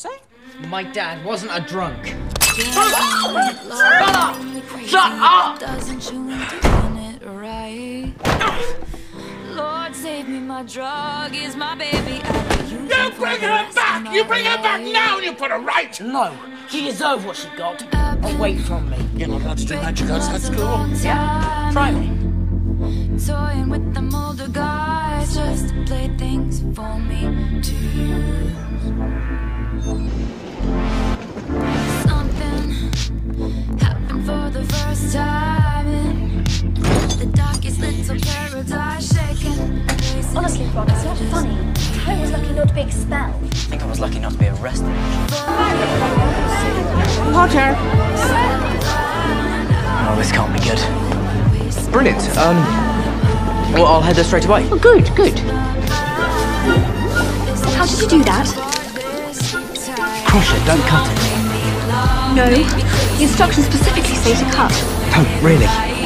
Say? My dad wasn't a drunk. Shut up! Shut up! Doesn't you doing it right? Lord save me, my drug is my baby. You bring her back! You bring her back now and you put her right! No, she deserves what she got. Away from me. You're not allowed to do magic outside school. Yeah, try me. Was lucky not to be expelled. I think I was lucky not to be arrested. Potter! Oh, this can't be good. Brilliant. Um, well, I'll head there straight away. Oh, good, good. How did you do that? Crush it, don't cut it. No. The instructions specifically say to cut. Oh, really?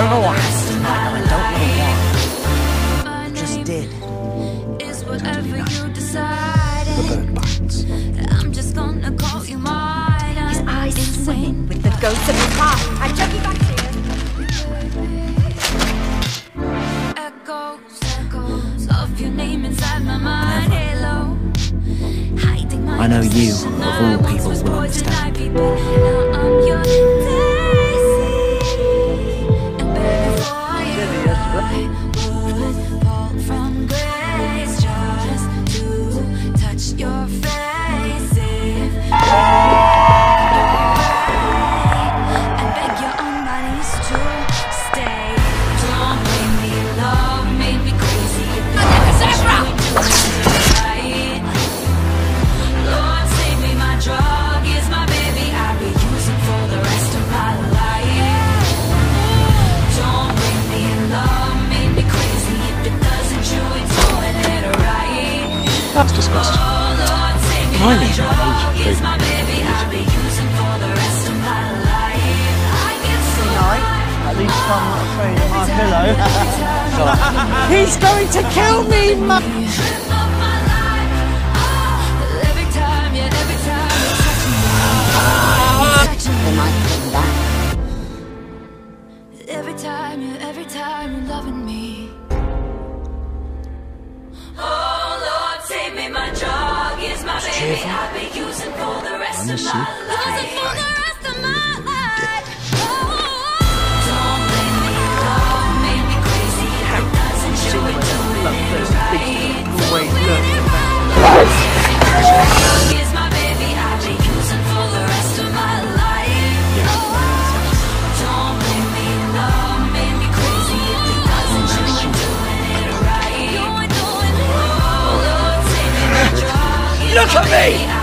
I don't know what for the rest happened of tonight, and I don't know why. Just did. is whatever you The decide. bird bites. I'm just gonna call you mine. His eyes swimming with the ghost of his past. And Chucky back to you. Echoes, echoes of your name inside my mind. Halo, I know you, of all people, will understand. My disgusting. My name. so At least I'm not afraid of my pillow. He's going to kill me, me, my drug is Look at me!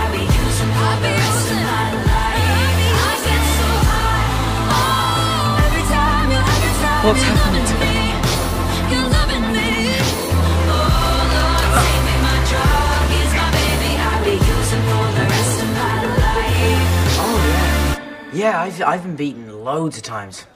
Rest of my life. Oh, yeah. Yeah, I've, I've been beaten loads of times.